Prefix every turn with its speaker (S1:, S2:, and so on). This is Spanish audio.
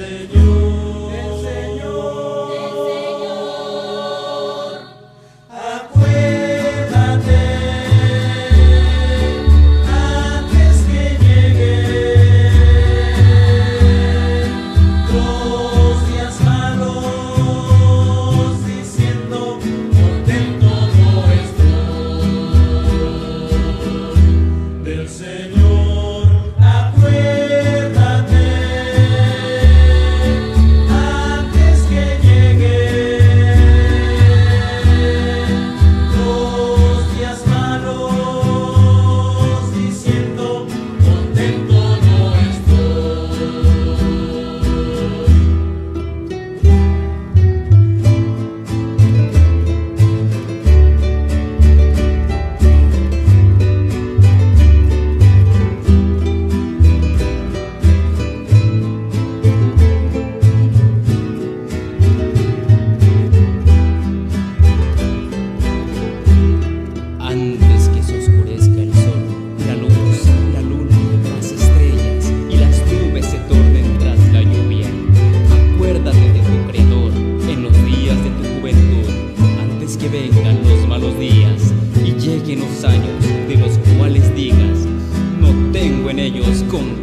S1: Senhor.
S2: ellos con